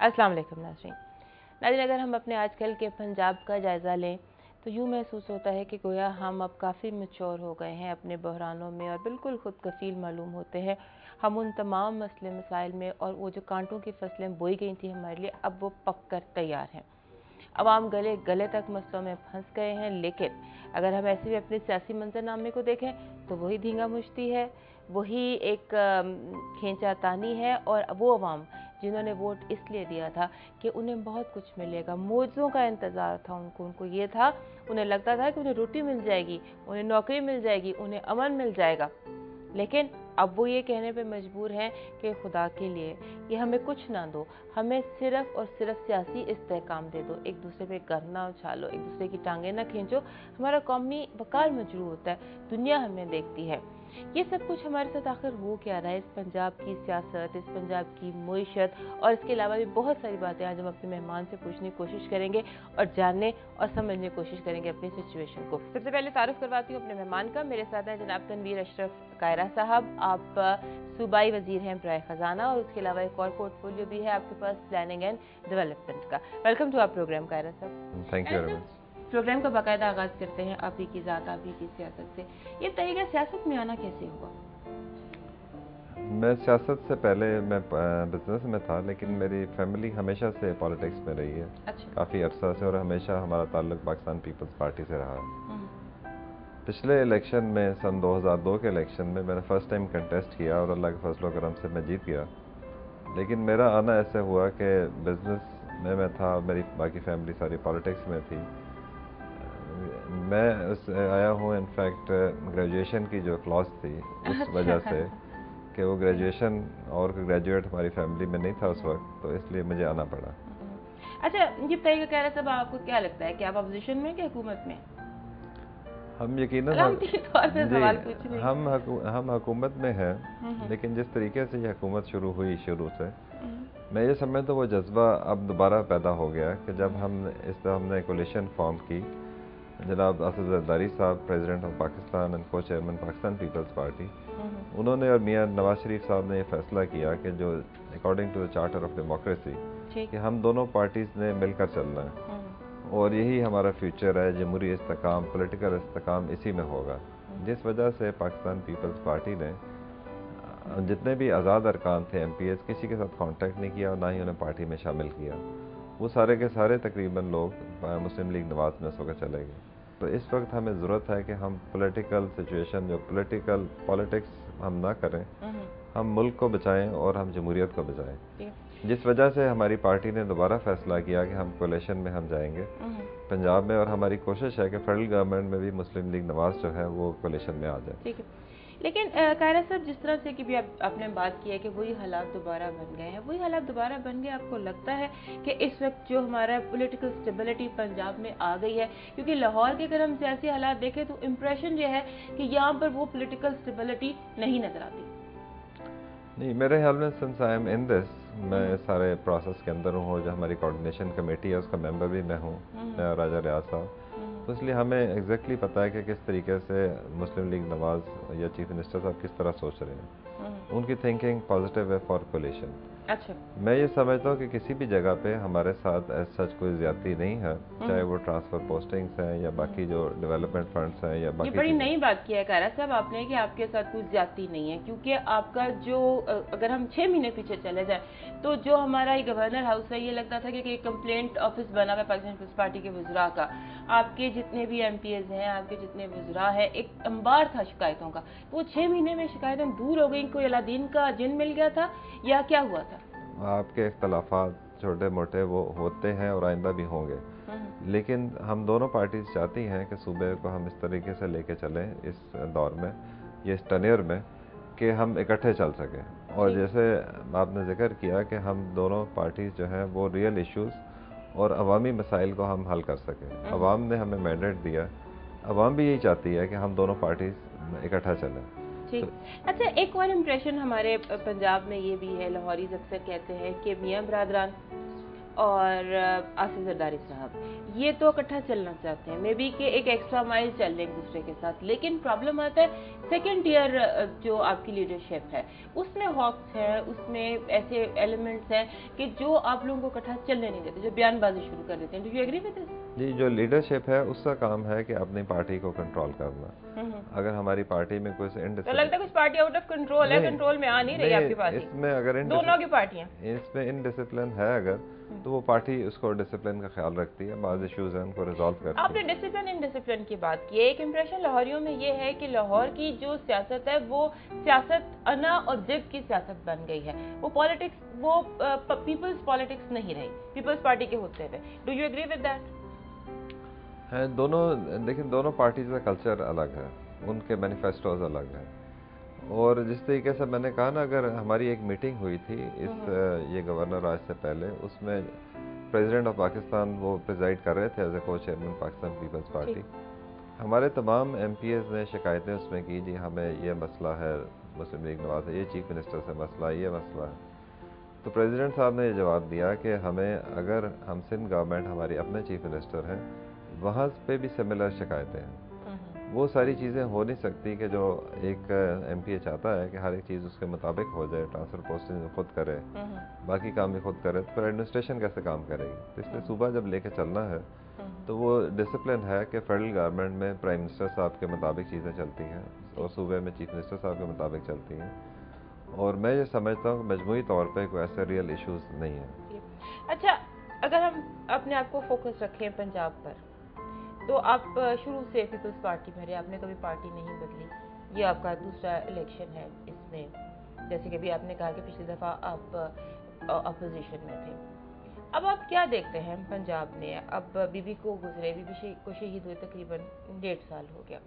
السلام علیکم، ناظرین۔ ناظرین، اگر ہم اپنے آج کل کے پنجاب کا جائزہ لیں، تو یوں محسوس ہوتا ہے کہ گویا ہم اب کافی مچور ہو گئے ہیں اپنے بحرانوں میں اور بالکل خود کفیل معلوم ہوتے ہیں۔ ہم ان تمام مسئلے مسائل میں اور وہ جو کانٹوں کی فصلیں بوئی گئی تھیں ہمارے لیے، اب وہ پک کر تیار ہیں۔ عوام گلے گلے تک مسئلوں میں پھنس گئے ہیں، لیکن اگر ہم ایسے بھی اپنے سیاسی منظر نامے کو دیکھیں، تو وہی دھینگا مشتی ہے، وہی ایک کھینچا تانی ہے اور وہ عوام جنہوں نے ووٹ اس لیے دیا تھا کہ انہیں بہت کچھ ملے گا۔ موجزوں کا انتظار تھا ان کو ان کو یہ تھا، انہیں لگتا تھا کہ انہیں روٹی مل جائے گی، انہیں نوکری مل جائے گی، انہیں امن مل جائے گا۔ لیکن اب وہ یہ کہنے پہ مجبور ہیں کہ خدا کے لیے یہ ہمیں کچھ نہ دو، ہمیں صرف اور صرف سیاسی استحکام دے دو۔ ایک دوسرے پہ گرنا اچھالو، ایک دوسرے کی ٹانگیں نہ کھینچو۔ ہمارا قومی وقار مجروع ہوتا ہے، دنیا ہمیں دیکھتی ہے۔ یہ سب کچھ ہمارے ساتھ آخر ہو کیا رہا ہے؟ اس پنجاب کی سیاست، اس پنجاب کی معیشت، اور اس کے علاوہ بھی بہت ساری باتیں آج ہم اپنے مہمان سے پوچھنے کی کوشش کریں گے اور جاننے اور سمجھنے کی کوشش کریں گے اپنی سچویشن کو۔ سب سے پہلے تعارف کرواتی ہوں اپنے مہمان کا۔ میرے ساتھ ہیں جناب تنویر اشرف قائرہ صاحب۔ آپ صوبائی وزیر ہیں برائے خزانہ اور اس کے علاوہ ایک اور پورٹ فولیو بھی ہے آپ کے پاس پلاننگ اینڈ ڈیولپمنٹ کا۔ ویلکم ٹو آپ پروگرام قائرہ صاحب۔ Thank you very much program کا باقاعدہ آغاز کرتے ہیں آپ ہی کی ذات آپ ہی کی سیاست سے۔ یہ طریقہ سیاست میں آنا کیسے ہوا میں سیاست سے پہلے میں بزنس میں تھا لیکن میری فیملی ہمیشہ سے پالیٹکس میں رہی ہے۔ اچھا۔ کافی عرصہ سے اور ہمیشہ ہمارا تعلق پاکستان پیپلز پارٹی سے رہا۔ ہے پچھلے الیکشن میں سن دو ہزار دو کے الیکشن میں میں نے فرسٹ ٹائم کنٹیسٹ کیا اور اللہ کے فضل و کرم سے میں جیت گیا۔ لیکن میرا آنا ایسے ہوا کہ بزنس میں میں تھا میری باقی فیملی ساری پالیٹکس میں تھی۔ میں اس آیا ہوں انفیکٹ گریجویشن کی جو کلاس تھی اس اچھا۔ وجہ سے کہ وہ گریجویشن اور گریجویٹ ہماری فیملی میں نہیں تھا اس وقت تو اس لیے مجھے آنا پڑا۔ اچھا یہ بتائیے کہہ رہا صاحب آپ کو کیا لگتا ہے؟ کہ آپ اپوزیشن میں کہ حکومت میں ہم یقیناً جی ہم ہم حکومت میں ہیں لیکن جس طریقے سے یہ حکومت شروع ہوئی شروع سے میں یہ سمجھتا ہوں وہ جذبہ اب دوبارہ پیدا ہو گیا کہ جب ہم اس طرح ہم نے کولیشن فارم کی جناب اسد زرداری صاحب پریزیڈنٹ آف پاکستان اینڈ کو چیئرمین پاکستان پیپلز پارٹی انہوں نے اور میاں نواز شریف صاحب نے یہ فیصلہ کیا کہ جو according to the charter of democracy کہ ہم دونوں پارٹیز نے مل کر چلنا ہے۔ اور یہی ہمارا فیوچر ہے جمہوری استحکام پولیٹیکل استحکام اسی میں ہوگا۔ جس وجہ سے پاکستان پیپلز پارٹی نے جتنے بھی آزاد ارکان تھے ایم پی ایس کسی کے ساتھ کانٹیکٹ نہیں کیا اور نہ ہی انہیں پارٹی میں شامل کیا۔ وہ سارے کے سارے تقریباً لوگ مسلم لیگ نواز میں اس وقت چلے گئے۔ تو اس وقت ہمیں ضرورت ہے کہ ہم پولیٹیکل سچویشن جو پولیٹیکل پالیٹکس ہم نہ کریں۔ ہم ملک کو بچائیں اور ہم جمہوریت کو بچائیں۔ جس وجہ سے ہماری پارٹی نے دوبارہ فیصلہ کیا کہ ہم کولیشن میں ہم جائیں گے۔ پنجاب میں اور ہماری کوشش ہے کہ فیڈرل گورنمنٹ میں بھی مسلم لیگ نواز جو ہے وہ کولیشن میں آ جائے۔ لیکن قائرہ صاحب جس طرح سے کہ بھی آپ نے بات کی ہے کہ وہی حالات دوبارہ بن گئے ہیں وہی حالات دوبارہ بن گئے آپ کو لگتا ہے کہ اس وقت جو ہمارا پولیٹیکل سٹیبلٹی پنجاب میں آ گئی ہے؟ کیونکہ لاہور کے اگر ہم سیاسی حالات دیکھیں تو امپریشن یہ ہے کہ یہاں پر وہ پولیٹیکل سٹیبلٹی نہیں نظر آتی۔ نہیں میرے خیال میں سنس آئی ایم ان دس میں سارے پروسیس کے اندر ہوں جو ہماری کوارڈینیشن کمیٹی ہے اس کا ممبر بھی میں ہوں میں راجہ ریاض صاحب۔ تو اس لیے ہمیں ایگزیکٹلی پتہ ہے کہ کس طریقے سے مسلم لیگ نواز یا چیف منسٹر صاحب کس طرح سوچ رہے ہیں۔ ان کی تھنکنگ پازیٹیو ہے فار کولیشن اچھا۔ میں یہ سمجھتا ہوں کہ کسی بھی جگہ پہ ہمارے ساتھ ایز سچ کوئی زیادتی نہیں ہے چاہے وہ ٹرانسفر پوسٹنگس ہیں یا باقی جو ڈیولپمنٹ فنڈس ہیں یا یہ باقی بڑی نئی بات کی ہے کہہ رہا صاحب آپ نے کہ آپ کے ساتھ کوئی زیادتی نہیں ہے کیونکہ آپ کا جو اگر ہم چھ مہینے پیچھے چلے جائیں تو جو ہمارا یہ گورنر ہاؤس ہے یہ لگتا تھا کہ ایک کمپلینٹ آفس بنا ہوا ہے پاکستان پیپلز پارٹی کے وزراء کا۔ آپ کے جتنے بھی ایم پی ایز ہیں آپ کے جتنے وزراء ہیں ایک انبار تھا شکایتوں کا۔ وہ چھ مہینے میں شکایتیں دور ہو گئیں کوئی اللہ دین کا جن مل گیا تھا یا کیا ہوا تھا؟ آپ کے اختلافات چھوٹے موٹے وہ ہوتے ہیں اور آئندہ بھی ہوں گے۔ لیکن ہم دونوں پارٹیز چاہتی ہیں کہ صوبے کو ہم اس طریقے سے لے کے چلیں اس دور میں یہ اس ٹنیئر میں کہ ہم اکٹھے چل سکیں۔ اور جیسے آپ نے ذکر کیا کہ ہم دونوں پارٹیز جو ہیں وہ ریئل ایشوز اور عوامی مسائل کو ہم حل کر سکیں۔ عوام نے ہمیں مینڈیٹ دیا۔ عوام بھی یہی چاہتی ہے کہ ہم دونوں پارٹیز اکٹھا چلیں۔ ٹھیک۔ اچھا ایک اور امپریشن ہمارے پنجاب میں یہ بھی ہے لاہوریز اکثر کہتے ہیں کہ میاں برادران۔ اور آصف زرداری صاحب۔ یہ تو اکٹھا چلنا چاہتے ہیں۔ مے بی کہ ایک ایکسٹرا مائل چل رہے ایک دوسرے کے ساتھ۔ لیکن پرابلم آتا ہے سیکنڈ ایئر جو آپ کی لیڈرشپ ہے اس میں ہاکس ہیں اس میں ایسے ایلیمنٹس ہیں کہ جو آپ لوگوں کو اکٹھا چلنے نہیں دیتے جو بیان بازی شروع کر دیتے ہیں۔ ڈو یو ایگری وتھ جی جو لیڈرشپ ہے اس کا کام ہے کہ اپنی پارٹی کو کنٹرول کرنا۔ اگر ہماری پارٹی میں کوئی لگتا ہے کچھ پارٹی آؤٹ آف کنٹرول ہے کنٹرول میں آ نہیں رہی آپ کی پارٹی اس میں اگر دونوں کی پارٹیاں اس میں ان ڈسپلن ہے اگر تو وہ پارٹی اس کو ڈسپلن کا خیال رکھتی ہے بعض ایشوز ہیں ان کو ریزالو کرتی ہے آپ نے ڈسپلن ان ڈسپلن کی بات کی ایک امپریشن لاہوریوں میں یہ ہے کہ لاہور کی جو سیاست ہے وہ سیاست انا اور ضد کی سیاست بن گئی ہے۔ وہ پالیٹکس وہ پیپلز پالیٹکس نہیں رہی۔ پیپلز پارٹی کے ہوتے ہوئے۔ Do you agree with that ہے دونوں دیکھیں دونوں پارٹیز کا کلچر الگ ہے۔ ان کے مینیفیسٹوز الگ ہیں۔ اور جس طریقے سے میں نے کہا نا اگر ہماری ایک میٹنگ ہوئی تھی اس یہ گورنر آج سے پہلے اس میں پریزیڈنٹ آف پاکستان وہ پریزائڈ کر رہے تھے ایز اے کو چیئرمین پاکستان پیپلز پارٹی ہمارے تمام ایم پی ایز نے شکایتیں اس میں کی جی ہمیں یہ مسئلہ ہے مسلم لیگ نواز ہے یہ چیف منسٹر سے مسئلہ یہ مسئلہ ہے۔ تو پریزیڈنٹ صاحب نے یہ جواب دیا کہ ہمیں اگر ہم سندھ گورنمنٹ ہماری اپنے چیف منسٹر ہیں وہاں پہ بھی سملر شکایتیں ہیں۔ وہ ساری چیزیں ہو نہیں سکتی کہ جو ایک ایم پی اے چاہتا ہے کہ ہر ایک چیز اس کے مطابق ہو جائے ٹرانسفر پوسٹنگ خود کرے باقی کام بھی خود کرے تو پھر ایڈمنسٹریشن کیسے کام کرے گی؟ تو اس لیے صوبہ جب لے کے چلنا ہے تو وہ ڈسپلن ہے کہ فیڈرل گورنمنٹ میں پرائم منسٹر صاحب کے مطابق چیزیں چلتی ہیں اور صوبے میں چیف منسٹر صاحب کے مطابق چلتی ہیں۔ اور میں یہ سمجھتا ہوں کہ مجموعی طور پہ کوئی ایسے ریئل ایشوز نہیں ہیں۔ اچھا اگر ہم اپنے آپ کو فوکس رکھیں پنجاب پر تو آپ شروع سے پیپلز پارٹی میں رہے، آپ نے کبھی پارٹی نہیں بدلی۔ یہ آپ کا دوسرا الیکشن ہے اس میں۔ جیسے کہ بھی آپ نے کہا کہ پچھلی دفعہ آپ اپوزیشن میں تھے۔ اب آپ کیا دیکھتے ہیں پنجاب میں؟ اب بی بی کو گزرے، بی بی کو شہید ہوئے تقریباً ڈیڑھ سال ہو گیا۔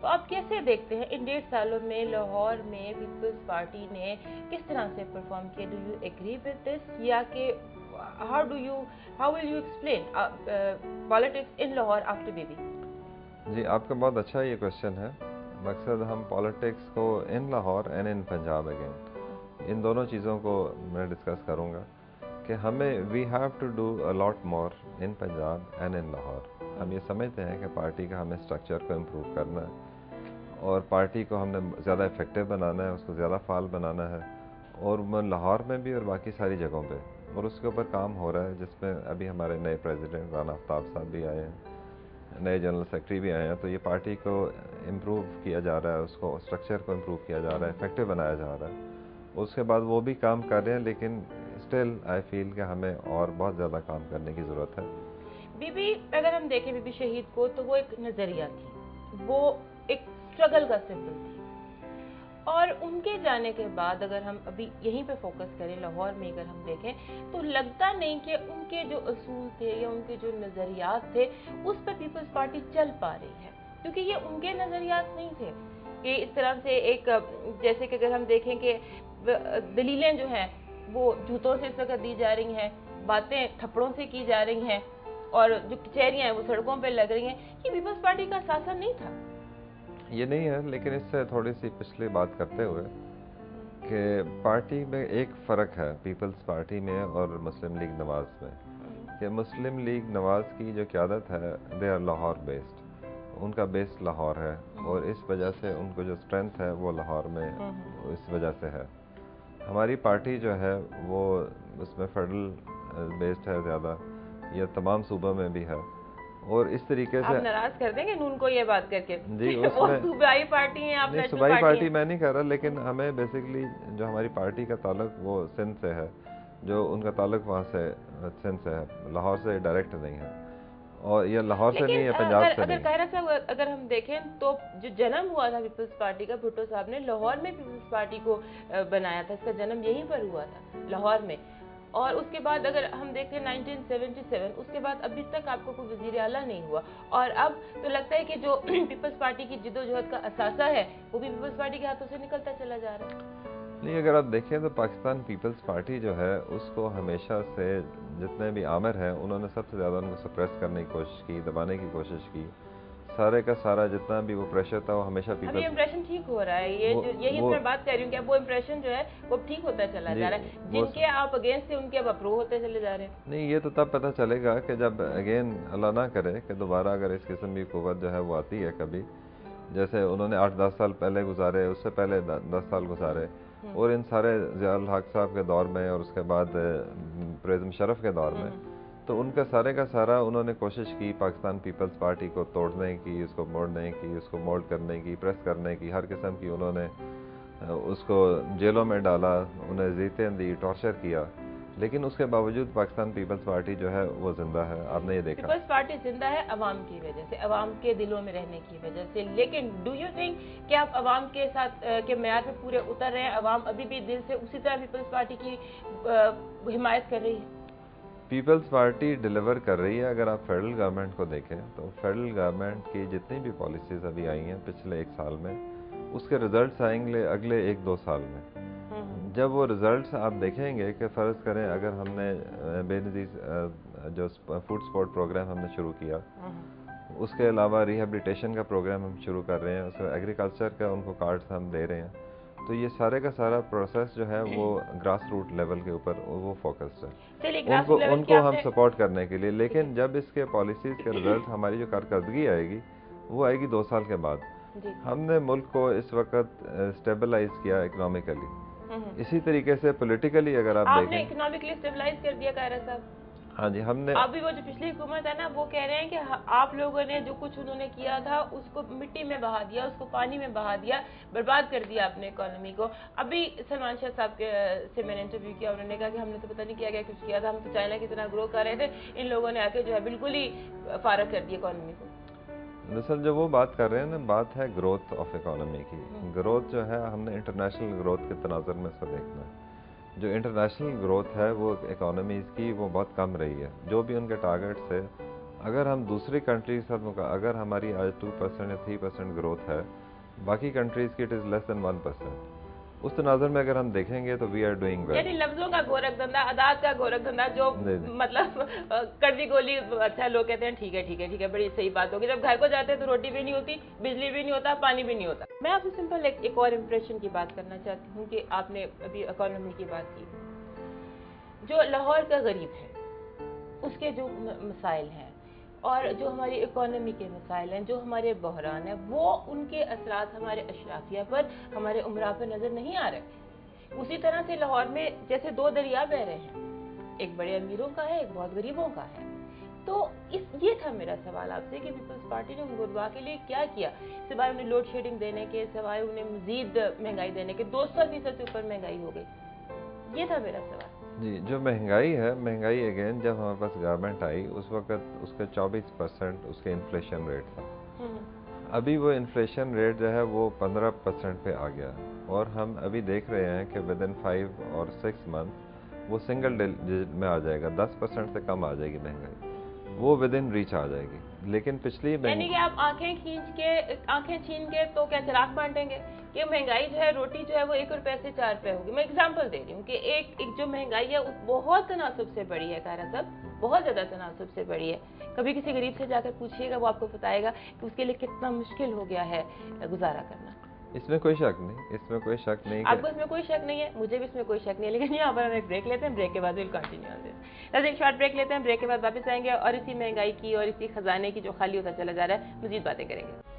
تو آپ کیسے دیکھتے ہیں ان ڈیڑھ سالوں میں لاہور میں پیپلز پارٹی نے کس طرح سے پرفارم کیا؟ Do you agree with this یا کہ how do you how will you explain uh, uh, politics in Lahore after جی آپ کا بہت اچھا یہ کوشچن ہے۔ مقصد ہم پالیٹکس کو in Lahore and in Punjab again ان دونوں چیزوں کو میں ڈسکس کروں گا کہ ہمیں we have to do a lot more in Punjab and in Lahore ہم یہ سمجھتے ہیں کہ پارٹی کا ہمیں اسٹرکچر کو امپروو کرنا ہے۔ اور پارٹی کو ہم نے زیادہ افیکٹو بنانا ہے، اس کو زیادہ فعال بنانا ہے۔ اور لاہور میں بھی اور باقی ساری جگہوں پہ۔ اور اس کے اوپر کام ہو رہا ہے، جس میں ابھی ہمارے نئے پریزیڈنٹ رانا آفتاب صاحب بھی آئے ہیں، نئے جنرل سیکرٹری بھی آئے ہیں۔ تو یہ پارٹی کو امپروو کیا جا رہا ہے، اس کو اسٹرکچر کو امپروو کیا جا رہا ہے افیکٹو بنایا جا رہا ہے۔ اس کے بعد وہ بھی کام کر رہے ہیں، لیکن اسٹل آئی فیل کہ ہمیں اور بہت زیادہ کام کرنے کی ضرورت ہے۔ بی بی اگر ہم دیکھیں بی بی شہید کو، تو وہ ایک نظریہ تھی۔ وہ ایک اسٹرگل کا سمبل تھی۔ اور ان کے جانے کے بعد اگر ہم ابھی یہیں پہ فوکس کریں لاہور میں اگر ہم دیکھیں تو لگتا نہیں کہ ان کے جو اصول تھے یا ان کے جو نظریات تھے اس پہ پیپلز پارٹی چل پا رہی ہے، کیونکہ یہ ان کے نظریات نہیں تھے۔ کہ اس طرح سے ایک، جیسے کہ اگر ہم دیکھیں کہ دلیلیں جو ہیں وہ جوتوں سے اس وقت دی جا رہی ہیں، باتیں تھپڑوں سے کی جا رہی ہیں اور جو کچہریاں ہیں وہ سڑکوں پہ لگ رہی ہیں، یہ پیپلز پارٹی کا ساسا نہیں تھا۔ یہ نہیں ہے، لیکن اس سے تھوڑی سی پچھلی بات کرتے ہوئے کہ پارٹی میں ایک فرق ہے، پیپلز پارٹی میں اور مسلم لیگ نواز میں، کہ مسلم لیگ نواز کی جو قیادت ہے دے آر لاہور بیسڈ ان کا بیس لاہور ہے اور اس وجہ سے ان کو جو اسٹرینتھ ہے، وہ لاہور میں اس وجہ سے ہے۔ ہماری پارٹی جو ہے، وہ اس میں فیڈرل بیسڈ uh, ہے زیادہ یہ تمام صوبوں میں بھی ہے۔ اور اس طریقے سے ناراض کر دیں گے نون کو یہ بات کر کے؟ جی صوبائی پارٹی ہیں آپ صوبائی پارٹی میں نہیں کہہ رہا لیکن ہمیں بیسکلی جو ہماری پارٹی کا تعلق وہ سندھ سے ہے جو ان کا تعلق وہاں سے سندھ سے ہے لاہور سے ڈائریکٹ نہیں ہے۔ اور یہ لاہور سے نہیں ہے پنجاب سے نہیں۔ اگر صاحب اگر ہم دیکھیں تو جو جنم ہوا تھا پیپلز پارٹی کا بھٹو صاحب نے لاہور میں پیپلز پارٹی کو بنایا تھا اس کا جنم یہیں پر ہوا تھا لاہور میں۔ اور اس کے بعد اگر ہم دیکھیں نائنٹین سیونٹی سیون اس کے بعد ابھی تک آپ کو کوئی وزیر اعلیٰ نہیں ہوا۔ اور اب تو لگتا ہے کہ جو پیپلز پارٹی کی جد و جہد کا اثاثہ ہے، وہ بھی پیپلز پارٹی کے ہاتھوں سے نکلتا چلا جا رہا ہے۔ نہیں، اگر آپ دیکھیں تو پاکستان پیپلز پارٹی جو ہے، اس کو ہمیشہ سے جتنے بھی عامر ہیں، انہوں نے سب سے زیادہ ان کو سپریس کرنے کی کوشش کی، دبانے کی کوشش کی۔ سارے کا سارا جتنا بھی وہ پریشر تھا وہ ہمیشہ پیپل ابھی امپریشن ٹھیک ہو رہا ہے یہ یہی میں بات کر رہی ہوں کہ اب وہ امپریشن جو ہے وہ ٹھیک ہوتا چلا جا رہا ہے۔ جی، جن کے آپ اگینسٹ تھے ان کے اب اپروو ہوتے چلے جا رہے ہیں۔ نہیں یہ تو تب پتہ چلے گا کہ جب اگین اللہ نہ کرے کہ دوبارہ اگر اس قسم کی قوت جو ہے وہ آتی ہے کبھی۔ جیسے انہوں نے آٹھ دس سال پہلے گزارے اس سے پہلے دس سال گزارے۔ اور ان سارے ضیاء الحق صاحب کے دور میں اور اس کے بعد پریزم شرف کے دور میں۔ تو ان کا سارے کا سارا انہوں نے کوشش کی پاکستان پیپلز پارٹی کو توڑنے کی، اس کو موڑنے کی، اس کو مولڈ کرنے کی، پریس کرنے کی، ہر قسم کی انہوں نے اس کو جیلوں میں ڈالا، انہیں زیتیں دی، ٹارچر کیا۔ لیکن اس کے باوجود پاکستان پیپلز پارٹی جو ہے، وہ زندہ ہے۔ آپ نے یہ دیکھا۔ پیپلز پارٹی زندہ ہے عوام کی وجہ سے، عوام کے دلوں میں رہنے کی وجہ سے۔ لیکن ڈو یو تھنک کہ آپ عوام کے ساتھ کے معیار پہ پورے اتر رہے ہیں؟ عوام ابھی بھی دل سے اسی طرح پیپلز پارٹی کی حمایت کر رہی ہے؟ پیپلز پارٹی ڈیلیور کر رہی ہے، اگر آپ فیڈرل گورنمنٹ کو دیکھیں تو فیڈرل گورنمنٹ کی جتنی بھی پالیسیز ابھی آئی ہیں پچھلے ایک سال میں، اس کے ریزلٹس آئیں گے اگلے ایک دو سال میں۔ جب وہ ریزلٹس آپ دیکھیں گے کہ فرض کریں اگر ہم نے بے نظیر جو فوڈ سپورٹ پروگرام ہم نے شروع کیا، اس کے علاوہ ریہیبلیٹیشن کا پروگرام ہم شروع کر رہے ہیں، اس کا ایگریکلچر کا ان کو کارڈز ہم دے رہے ہیں۔ تو یہ سارے کا سارا پروسیس جو ہے وہ گراس روٹ لیول کے اوپر وہ فوکسڈ ہے۔ ان کو ان کو ہم سپورٹ کرنے کے لیے لیکن جب اس کے پالیسیز کے ریزلٹ ہماری جو کارکردگی آئے گی وہ آئے گی دو سال کے بعد۔ جی۔ ہم نے ملک کو اس وقت اسٹیبلائز کیا اکنامیکلی اسی طریقے سے پولیٹیکلی اگر آپ دیکھیں اکنامکلی اسٹیبلائز کر دیا صاحب۔ ہاں جی ہم نے ابھی وہ جو پچھلی حکومت ہے نا وہ کہہ رہے ہیں کہ آپ لوگوں نے جو کچھ انہوں نے کیا تھا اس کو مٹی میں بہا دیا اس کو پانی میں بہا دیا برباد کر دیا اپنے اکانومی کو۔ ابھی سلمان شاہ صاحب کے سے میں نے انٹرویو کیا انہوں نے کہا کہ ہم نے تو پتہ نہیں کیا کیا کچھ کیا تھا ہم تو چائنا کی طرح گرو کر رہے تھے۔ ان لوگوں نے آ کے جو ہے بالکل ہی فارغ کر دیا اکانومی کو۔ دراصل جو وہ بات کر رہے ہیں نا بات ہے گروتھ آف اکانومی کی۔ گروتھ جو ہے ہم نے انٹرنیشنل گروتھ کے تناظر میں اس کو دیکھنا ہے۔ جو انٹرنیشنل گروتھ ہے وہ اکانومیز کی وہ بہت کم رہی ہے۔ جو بھی ان کے ٹارگیٹس ہے اگر ہم دوسری کنٹریز سے اگر ہماری آج ٹو پرسینٹ یا تھری پرسینٹ گروتھ ہے، باقی کنٹریز کی it is less than one percent اس تناظر میں اگر ہم دیکھیں گے تو وی آر ڈوئنگ ویل یعنی لفظوں کا گورکھ دھندا اداد کا گورکھ دھندا جو مطلب کڑوی گولی اچھا لوگ کہتے ہیں ٹھیک ہے ٹھیک ہے ٹھیک ہے بڑی صحیح بات ہوگی۔ جب گھر کو جاتے ہیں تو روٹی بھی نہیں ہوتی بجلی بھی نہیں ہوتا پانی بھی نہیں ہوتا۔ میں آپ سے سمپل ایک اور امپریشن کی بات کرنا چاہتی ہوں کہ آپ نے ابھی اکانومی کی بات کی۔ جو لاہور کا غریب ہے اس کے جو مسائل ہیں اور جو ہماری اکانومی کے مسائل ہیں، جو ہمارے بحران ہیں، وہ ان کے اثرات ہمارے اشرافیہ پر، ہمارے عمرہ پر نظر نہیں آ رہے۔ اسی طرح سے لاہور میں جیسے دو دریا بہ رہے ہیں، ایک بڑے امیروں کا ہے، ایک بہت غریبوں کا ہے۔ تو اس، یہ تھا میرا سوال آپ سے کہ پیپلز پارٹی نے غربا کے لیے کیا کیا؟ سوائے انہیں لوڈ شیڈنگ دینے کے، سوائے انہیں مزید مہنگائی دینے کے، دو سو فیصد سے اوپر مہنگائی ہو گئی۔ یہ تھا میرا سوال۔ جی جو مہنگائی ہے مہنگائی اگین جب ہمارے پاس گورنمنٹ آئی اس وقت اس کا چوبیس پرسینٹ اس کے انفلیشن ریٹ تھا۔ ابھی وہ انفلیشن ریٹ جو ہے وہ پندرہ پرسینٹ پہ آ گیا۔ اور ہم ابھی دیکھ رہے ہیں کہ ود ان فائیو اور سکس منتھ وہ سنگل ڈیجٹ میں آ جائے گا۔ دس پرسینٹ سے کم آ جائے گی مہنگائی۔ وہ ود ان ریچ آ جائے گی۔ لیکن پچھلی یعنی کہ آپ آنکھیں کھینچ کے آنکھیں چھین کے تو کیا چراغ بانٹیں گے؟ کہ مہنگائی جو ہے روٹی جو ہے وہ ایک روپے سے چار روپے ہوگی۔ میں اگزامپل دے رہی ہوں کہ ایک ایک جو مہنگائی ہے بہت تناسب سے بڑی ہے کارا صاحب بہت زیادہ تناسب سے بڑی ہے۔ کبھی کسی غریب سے جا کر پوچھیے گا وہ آپ کو بتائے گا کہ اس کے لیے کتنا مشکل ہو گیا ہے گزارا کرنا۔ اس میں کوئی شک نہیں اس میں کوئی شک نہیں آپ کو اس میں کوئی شک نہیں ہے مجھے بھی اس میں کوئی شک نہیں ہے لیکن یہاں پر ہم ایک بریک لیتے ہیں بریک کے بعد ول کنٹینیو آن ایک شارٹ بریک لیتے ہیں بریک کے بعد واپس آئیں گے اور اسی مہنگائی کی اور اسی خزانے کی جو خالی ہوتا چلا جا رہا ہے مزید باتیں کریں گے۔